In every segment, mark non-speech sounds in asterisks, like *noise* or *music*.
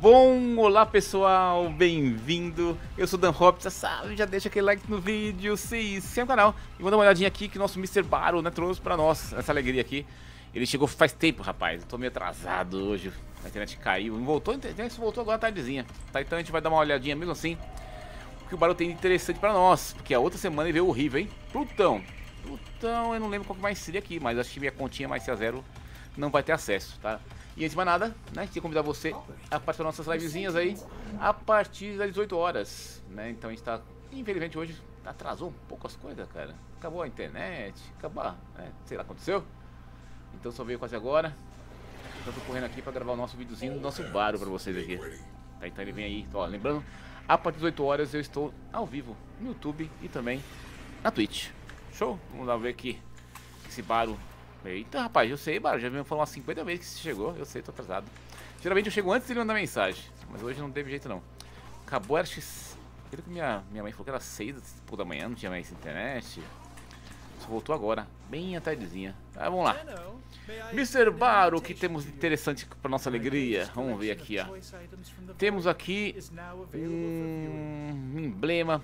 Bom, olá pessoal, bem-vindo. Eu sou Dan Hobbs, já sabe, já deixa aquele like no vídeo, se inscreve no canal e dar uma olhadinha aqui que nosso Mr. Baro né, trouxe pra nós, essa alegria aqui. Ele chegou faz tempo, rapaz, eu tô meio atrasado hoje, a internet caiu, voltou, a internet voltou agora tardezinha, tá? Então a gente vai dar uma olhadinha mesmo assim, o que o Baro tem de interessante pra nós, porque a outra semana ele veio horrível, hein? Plutão, Plutão, eu não lembro qual que mais seria aqui, mas acho que minha continha mais a zero não vai ter acesso, tá? E antes de mais nada, né, queria convidar você a participar das nossas livezinhas aí a partir das 18 horas, né? Então a gente tá, infelizmente hoje atrasou um pouco as coisas, cara. Acabou a internet, acabou, né? sei lá, aconteceu. Então só veio quase agora. Então tô correndo aqui pra gravar o nosso videozinho do nosso baro pra vocês aqui. Tá, então ele vem aí, ó, lembrando, a partir das 18 horas eu estou ao vivo no YouTube e também na Twitch. Show? Vamos lá ver aqui esse baro Eita, rapaz, eu sei, Baro, já me falou umas 50 vezes que você chegou, eu sei, tô atrasado. Geralmente eu chego antes de ele mandar mensagem, mas hoje não teve jeito não. Acabou, era X... Aquilo que minha, minha mãe falou que era 6 da manhã, não tinha mais internet. Só voltou agora, bem à tardezinha. Ah, vamos lá. Mr. Baro, o que temos de interessante para nossa alegria? Vamos ver aqui, ó. Temos aqui um emblema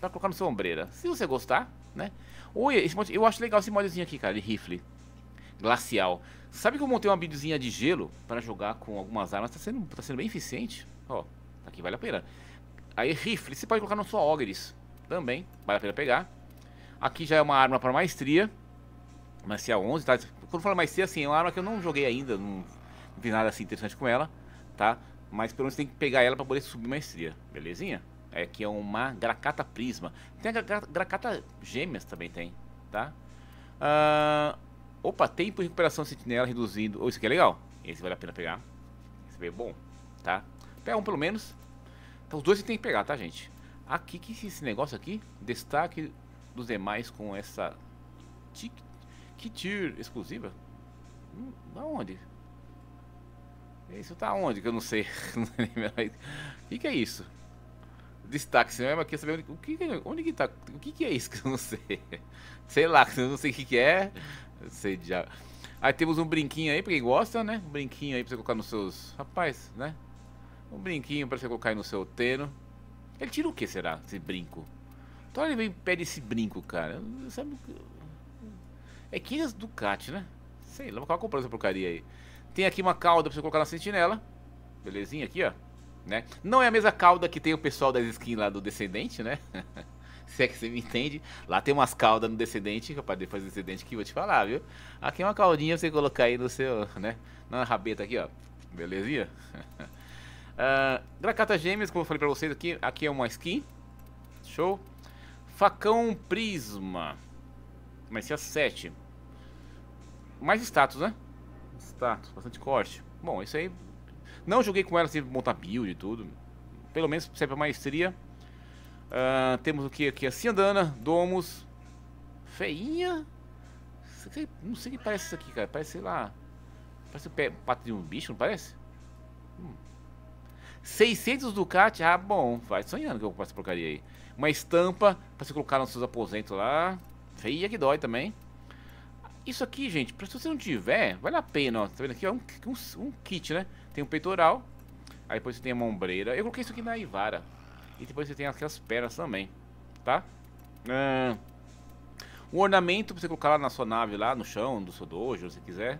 para colocar no seu ombreira. Se você gostar, né? Oi, esse mod, eu acho legal esse modzinho aqui, cara, de rifle glacial. Sabe que eu montei uma buildzinha de gelo para jogar com algumas armas? Tá sendo, tá sendo bem eficiente. Ó, aqui vale a pena. Aí rifle, você pode colocar na sua Ogres também, vale a pena pegar. Aqui já é uma arma para maestria. Maestria 11, tá? Quando falo maestria, assim, é uma arma que eu não joguei ainda, não, não vi nada assim interessante com ela, tá? Mas pelo menos tem que pegar ela para poder subir maestria, belezinha? É que é uma Gracata Prisma. Tem a Gracata Gêmeas também tem, tá? Uh, opa, tempo de recuperação sentinela reduzindo. Oh, isso aqui é legal. Esse vale a pena pegar. Esse veio bom, tá? Pega um pelo menos. Então os dois você tem que pegar, tá, gente? Aqui, que esse negócio aqui? Destaque dos demais com essa... Que tier exclusiva? Hum, da onde? Isso tá onde que eu não sei. *laughs* O que, que é isso? destaque cinema aqui saber onde, o que, onde que tá, o que, que é isso que eu não sei. *laughs* Sei lá, eu não sei o que, que é. Aí temos um brinquinho aí pra quem gosta, né? Um brinquinho aí pra você colocar nos seus. Rapaz, né? Um brinquinho pra você colocar aí no seu teno. Ele tira o que será, esse brinco? Então ele vem pede esse brinco, cara. Sabe? É 15 Ducati, né? Sei lá, vou comprar essa porcaria aí. Tem aqui uma cauda pra você colocar na sentinela. Belezinha aqui, ó né? Não é a mesma cauda que tem o pessoal das skins lá do Descendente, né? *laughs* *laughs* Se é que você me entende. Lá tem umas caudas no Descendente, rapaz, depois do Descendente que eu vou te falar, viu? Aqui é uma caudinha pra você colocar aí no seu, né? Na rabeta aqui, ó. Belezinha? *laughs* uh, Gracata Gêmeas, como eu falei pra vocês aqui, aqui é uma skin. Show. Facão Prisma. Mas é 7. Mais status, né? Status, bastante corte. Bom, isso aí não joguei com ela sem montar build e tudo. Pelo menos serve pra maestria. Uh, temos o que aqui? A Ciandana, Domus. Feinha. Não sei o que parece isso aqui, cara. Parece, sei lá. Parece o pé, pato de um bicho, não parece? Hum. 600 Ducati. Ah, bom. Vai sonhando que eu vou essa porcaria aí. Uma estampa pra você colocar nos seus aposentos lá. Feia que dói também. Isso aqui, gente, se você não tiver, vale a pena, ó. Tá vendo aqui? É um, um, um kit, né? Tem o peitoral. Aí depois você tem a ombreira. Eu coloquei isso aqui na Ivara. E depois você tem aquelas pernas também. Tá? Ah, um ornamento pra você colocar lá na sua nave, lá no chão, do seu dojo, se quiser.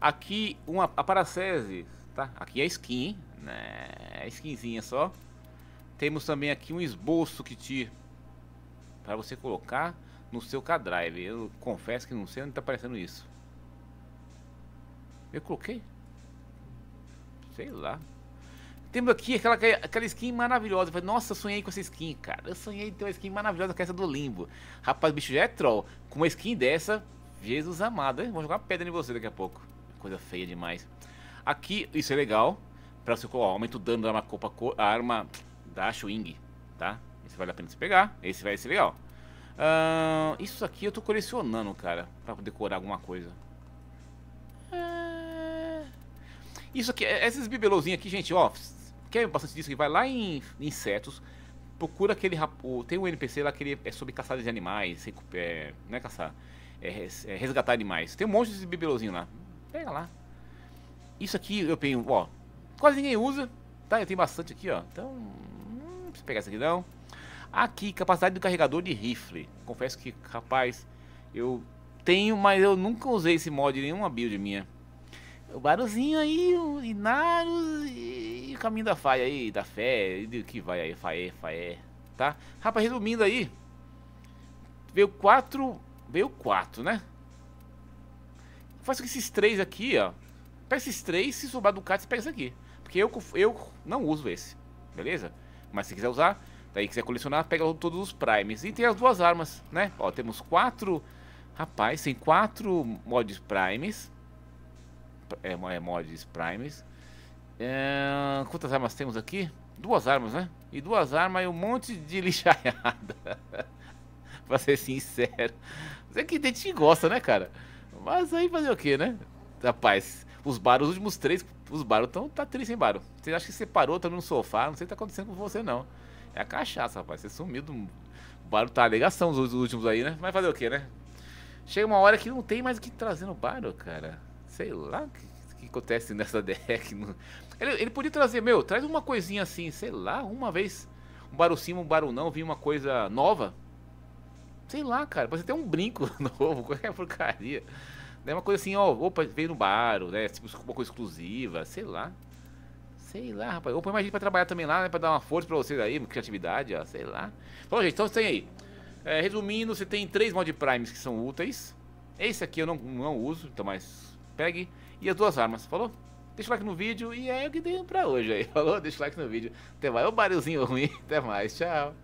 Aqui, uma, a Paracese, tá? Aqui é skin, hein? É skinzinha só. Temos também aqui um esboço que te... Pra você colocar no seu K-Drive. Eu confesso que não sei onde tá aparecendo isso. Eu coloquei? Sei lá. Temos aqui aquela, aquela skin maravilhosa. Eu falei, nossa, sonhei com essa skin, cara. Eu sonhei em ter uma skin maravilhosa com essa do Limbo. Rapaz, o bicho já é troll. Com uma skin dessa, Jesus amado. Vou jogar pedra em você daqui a pouco. Coisa feia demais. Aqui, isso é legal. Pra você colocar aumento o dano da arma, a arma da Ashwing, tá? Esse vale a pena você pegar. Esse vai ser legal. Uh, isso aqui eu tô colecionando, cara. Pra decorar alguma coisa. Isso aqui, é, esses bibelozinhos aqui, gente, ó, quer bastante disso aqui, vai lá em, insetos, procura aquele rapo, tem um NPC lá que ele é sobre caçada de animais, é, não é caçar, é, é, resgatar animais. Tem um monte de bibelozinho lá. Pega lá. Isso aqui eu tenho, ó, quase ninguém usa, tá? Eu tenho bastante aqui, ó. Então, não precisa pegar essa aqui não. Aqui, capacidade do carregador de rifle. Confesso que, rapaz, eu tenho, mas eu nunca usei esse mod em nenhuma build minha. O barulhinho aí, o Inaros e o caminho da faia aí, da fé, e que vai aí, faé, faé, tá? Rapaz, resumindo aí, veio quatro, veio quatro, né? Faz com esses três aqui, ó. Pega esses três, se sobrar do você pega esse aqui. Porque eu, eu não uso esse, beleza? Mas se quiser usar, daí quiser colecionar, pega todos os primes. E tem as duas armas, né? Ó, temos quatro, rapaz, tem quatro mods primes é, é mods primes. É, quantas armas temos aqui? Duas armas, né? E duas armas e um monte de *laughs* lixaiada. pra ser sincero. Você que a gente gosta, né, cara? Mas aí fazer o que, né? Rapaz, os baros, os últimos três, os baros estão tá triste, hein, baro? Você acha que você parou, tá no sofá, não sei o que tá acontecendo com você, não. É a cachaça, rapaz. Você sumiu do. O baro tá alegação os últimos aí, né? Mas fazer o que, né? Chega uma hora que não tem mais o que trazer no baro, cara. Sei lá o que, que, acontece nessa *laughs* deck. Ele, ele podia trazer, meu, traz uma coisinha assim, sei lá, uma vez. Um barulho sim, um barulho não, vir uma coisa nova. Sei lá, cara, pode ter um brinco *laughs* novo, qualquer porcaria. É uma coisa assim, ó, opa, veio no bar, né? Tipo, uma coisa exclusiva, sei lá. Sei lá, rapaz. Ou põe mais gente pra trabalhar também lá, né? Pra dar uma força pra vocês aí, criatividade, ó, sei lá. Bom, gente, então você tem aí. É, resumindo, você tem três mod primes que são úteis. Esse aqui eu não, não uso, então mais pegue e as duas armas, falou? Deixa o like no vídeo e é o que tem pra hoje aí, *laughs* falou? Deixa o like no vídeo. Até mais, o barulzinho ruim, *laughs* até mais, tchau.